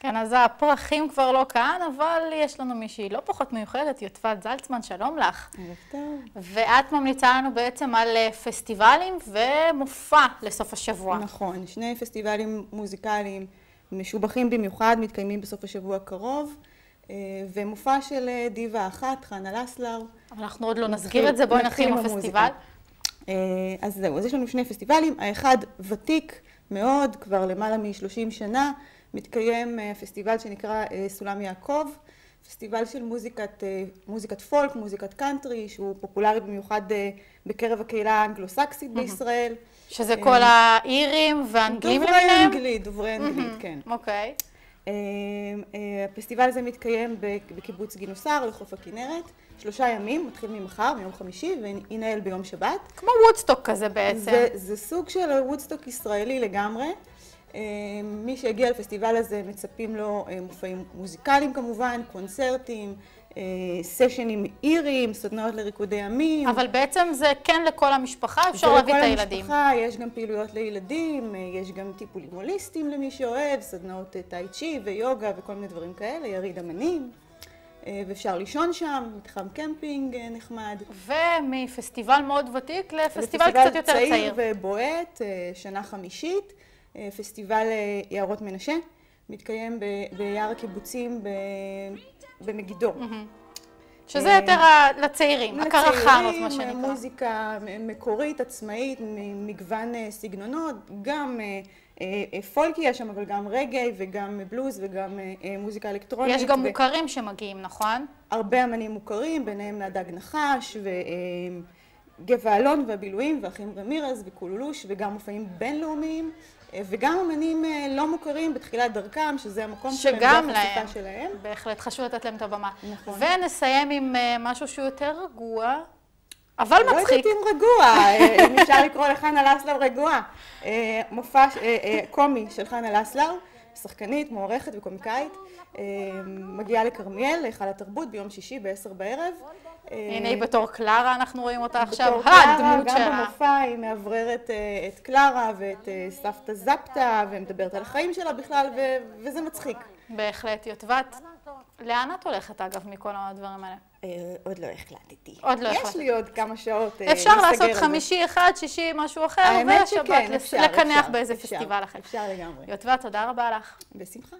כן, אז הפרחים כבר לא כאן, אבל יש לנו מישהי לא פחות מיוחדת, יוטפת זלצמן, שלום לך. ערב טוב. ואת ממליצה לנו בעצם על אה, פסטיבלים ומופע לסוף השבוע. נכון, שני פסטיבלים מוזיקליים משובחים במיוחד, מתקיימים בסוף השבוע הקרוב, אה, ומופע של אה, דיווה אחת, חנה לסלר. אבל אנחנו עוד לא נזכיר את זה, בואי נתחיל עם הפסטיבל. אז זהו, אז יש לנו שני פסטיבלים, האחד ותיק מאוד, כבר למעלה מ-30 שנה. מתקיים אה, פסטיבל שנקרא אה, סולם יעקב, פסטיבל של מוזיקת, אה, מוזיקת פולק, מוזיקת קאנטרי, שהוא פופולרי במיוחד בקרב הקהילה האנגלו-סקסית בישראל. שזה כל האירים והאנגלים למיניהם? דוברי אנגלית, דוברי אנגלית, כן. אוקיי. הפסטיבל הזה מתקיים בקיבוץ גינוסר לחוף הכנרת, שלושה ימים, מתחיל ממחר, מיום חמישי, ויינעל ביום שבת. כמו וודסטוק כזה בעצם. זה, זה סוג של וודסטוק ישראלי לגמרי. אה, מי שהגיע לפסטיבל הזה מצפים לו אה, מופעים מוזיקליים כמובן, קונצרטים, אה, סשנים איריים, סדנאות לריקודי עמים. אבל בעצם זה כן לכל המשפחה, אפשר להביא את הילדים. זה לכל המשפחה, יש גם פעילויות לילדים, יש גם טיפולים הוליסטיים למי שאוהב, סדנאות טאי צ'י ויוגה וכל מיני דברים כאלה, יריד אמנים. ואפשר לישון שם, מתחם קמפינג נחמד. ומפסטיבל מאוד ותיק לפסטיבל קצת יותר צעיר. צעיר ובועט, שנה חמישית. אה, פסטיבל אה, יערות מנשה, מתקיים ביער הקיבוצים במגידו. שזה אה, יותר לצעירים, הקרחנות, מה שנקרא. לצעירים, מוזיקה מקורית, עצמאית, מגוון סגנונות, גם פולקי יש שם, אבל גם רגעי וגם בלוז וגם מוזיקה אלקטרונית. יש גם מוכרים שמגיעים, נכון? הרבה אמנים מוכרים, ביניהם נדג נחש וגבע אלון והבילויים ואחים רמירז וקולולוש וגם מופעים בינלאומיים. וגם אמנים אה, לא מוכרים בתחילת דרכם, שזה המקום שלהם, להם, שלהם. בהחלט, חשוב לתת להם את הבמה. נכון. ונסיים עם אה, משהו שהוא יותר רגוע, אבל מצחיק. לא יודעת אם רגוע, אה, אם אפשר לקרוא לחנה לסלר רגועה. מופע קומי של חנה לסלר, שחקנית, מוערכת וקומיקאית, מגיעה לכרמיאל, להיכל התרבות, ביום שישי בעשר בערב. הנה היא בתור קלרה, אנחנו רואים אותה עכשיו, הדמות שלה. גם במופע היא מאווררת אה, את קלרה ואת אה, סבתא זפתא, ומדברת על החיים שלה בכלל, וזה מצחיק. בהחלט, יוטבת. לאן את הולכת, אגב, מכל הדברים האלה? אה, עוד לא החלטתי. עוד לא החלטתי. יש לי עוד כמה שעות אפשר לעשות חמישי אחד, שישי, משהו אחר, והשבת לקנח באיזה פסטיבל אחר. אפשר לגמרי. יוטבת, תודה רבה לך. בשמחה.